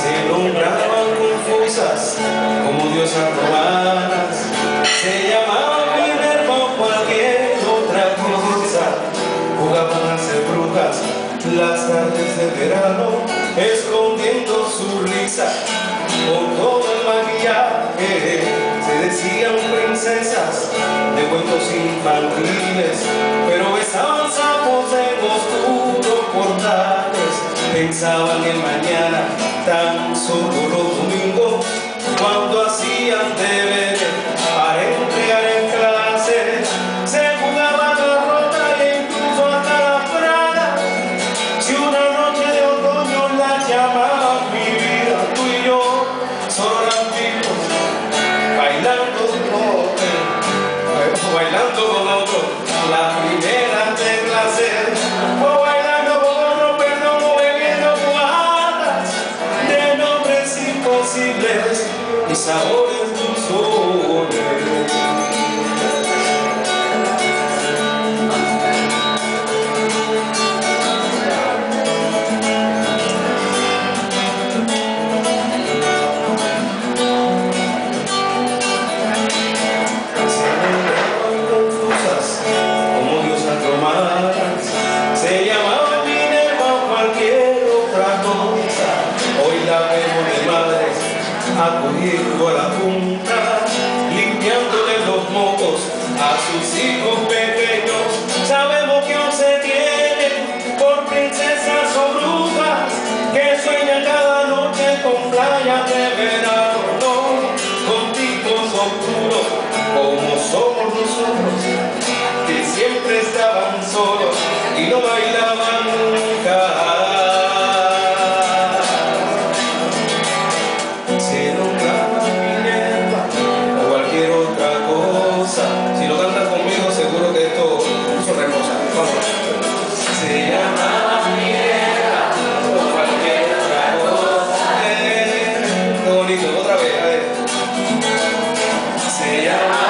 se nombraban confusas como diosas romanas, se llamaban Minerva o cualquier otra cosa, jugaban a ser brujas las tardes de verano, escondiendo su risa. Con todo el maquillaje, se decían princesas de cuentos infantiles, pero besaban sapos en oscuros portales, pensaban en mañana. Sou sabores dulzones. se llamaban Minerva cualquier otra cosa hoy la madres acudiendo a la punta limpiándole los mocos a sus hijos pequeños. Sabemos que aún se tiene por princesas o brujas que sueñan cada noche con playas de verano no con tipos oscuros como somos nosotros, que siempre estaban solos y no bailaban otra vez, a ver. Se llama